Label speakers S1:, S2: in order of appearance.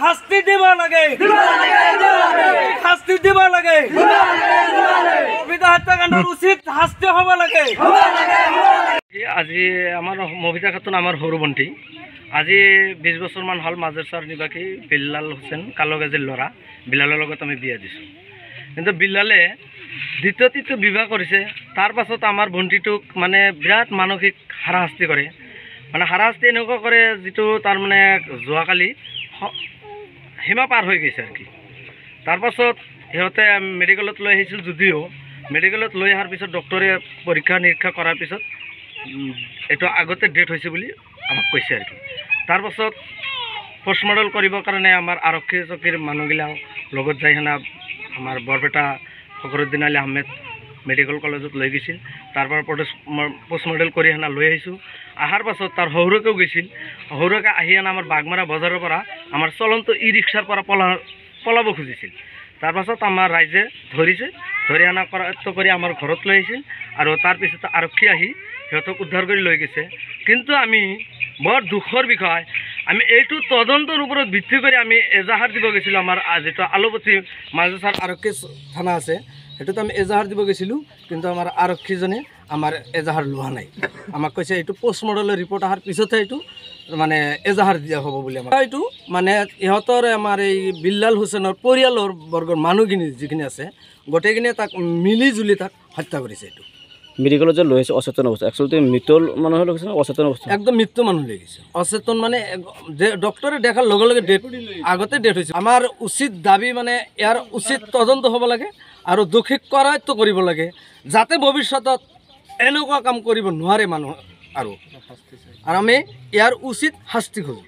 S1: শাস্তি দিব লাগে। শাস্তি দিব লাগে। হত্যাকাণ্ডৰ উচিত শাস্তি হ'ব লাগে। আজি আমাৰ মবিতা খাতুন আমাৰ সৰু ভণ্টি আজি বিছ বছৰমান হ'ল মাজেশ্বৰ নিবাসী বিল্লাল হুছেইন কালগেজিৰ ল'ৰা বিলালৰ লগত আমি বিয়া দিছোঁ। কিন্তু বিল্লালে দ্বিতীয় তৃতীয় বিবাহ কৰিছে। তাৰ পাছত আমাৰ ভণ্টিটোক মানে বিৰাট মানসিক হাৰাশাস্তি কৰে। মানে হাৰাশাস্তি এনেকুৱা কৰে যিটো তাৰমানে যোৱাকালি সীমা পাৰ হৈ গৈছে আৰু কি তাৰপাছত সিহঁতে মেডিকেলত লৈ আহিছিল যদিও মেডিকেলত লৈ অহাৰ পিছত ডক্টৰে পৰীক্ষা নিৰীক্ষা কৰাৰ পিছত এইটো আগতে ডেট হৈছে বুলি আমাক কৈছে আৰু কি তাৰপাছত পষ্টমৰ্টেল কৰিবৰ কাৰণে আমাৰ আৰক্ষী চকীৰ মানুহগিলাক লগত যাই সেনা আমাৰ বৰপেটা ফখৰুদ্দিন আলী আহমেদ মেডিকেল কলেজত লৈ গৈছিল। তাৰ পৰা পষ্টমৰ্টেল কৰি সেনা লৈ আহিছোঁ। অহাৰ পাছত তাৰ শহুৰকেও গৈছিল। শহুৰকে আহি আনা আমাৰ বাগমাৰা বজাৰৰ পৰা আমাৰ চলন্ত ই ৰিক্সাৰ পৰা পলা পলাব খুজিছিল। তাৰপাছত আমাৰ ৰাইজে ধৰিছে। ধৰি অনা কৰায়ত্ব কৰি আমাৰ ঘৰত লৈ আহিছিল আৰু তাৰপিছত আৰক্ষী আহি সিহঁতক উদ্ধাৰ কৰি লৈ গৈছে। কিন্তু আমি বৰ দুখৰ বিষয়। আমি এইটো তদন্তৰ ওপৰত ভিত্তি কৰি আমি এজাহাৰ দিব গৈছিলোঁ আমাৰ যিটো আলুপতি মাজেচাৰ আৰক্ষী থানা আছে সেইটোত আমি এজাহাৰ দিব গৈছিলোঁ কিন্তু আমাৰ আৰক্ষীজনে আমাৰ এজাহাৰ লোৱা নাই। আমাক কৈছে এইটো পষ্টমৰ্টেলৰ ৰিপৰ্ট অহাৰ পিছতহে এইটো মানে এজাহাৰ দিয়া হ'ব বুলি আমাক। এইটো মানে ইহঁতৰ আমাৰ এই বিল্লাল হুছেইনৰ পৰিয়ালৰ বৰ্গৰ মানুহখিনি যিখিনি আছে গোটেইখিনিয়ে তাক মিলি জুলি তাক হত্যা কৰিছে এইটো।
S2: মেডিকেলত যে লৈ আহিছে অচেতন অৱস্থা। একচুৱেলি মৃত মানুহৰ লগত হৈছে অচেতন অৱস্থা?
S1: একদম মৃত্যু মানুহ লৈ গৈছে। অচেতন মানে ডক্টৰে দেখাৰ লগে লগে ডেট আগতে ডেট হৈছে। আমাৰ উচিত দাবী মানে ইয়াৰ উচিত তদন্ত হ'ব লাগে আৰু দোষীক কৰায়ত্ব কৰিব লাগে যাতে ভৱিষ্যতত এনেকুৱা কাম কৰিব নোৱাৰে মানুহ আৰু। আৰু আমি ইয়াৰ উচিত শাস্তি খোজোঁ।